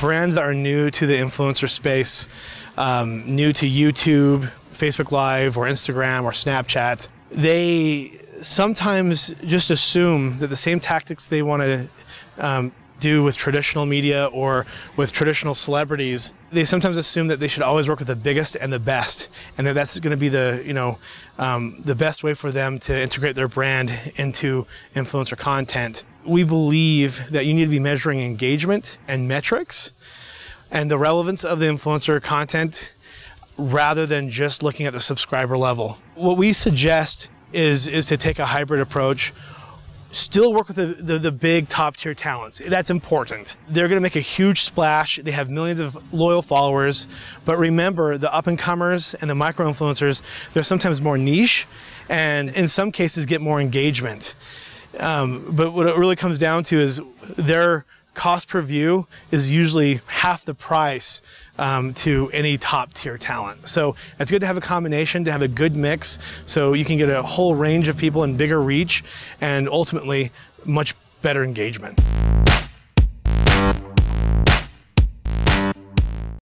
brands that are new to the influencer space, um, new to YouTube, Facebook Live, or Instagram, or Snapchat, they sometimes just assume that the same tactics they want to um, do with traditional media or with traditional celebrities, they sometimes assume that they should always work with the biggest and the best, and that that's going to be the you know um, the best way for them to integrate their brand into influencer content. We believe that you need to be measuring engagement and metrics, and the relevance of the influencer content, rather than just looking at the subscriber level. What we suggest is is to take a hybrid approach still work with the, the, the, big top tier talents. That's important. They're going to make a huge splash. They have millions of loyal followers. But remember, the up and comers and the micro influencers, they're sometimes more niche and in some cases get more engagement. Um, but what it really comes down to is their cost per view is usually half the price um, to any top tier talent. So it's good to have a combination, to have a good mix, so you can get a whole range of people and bigger reach, and ultimately much better engagement.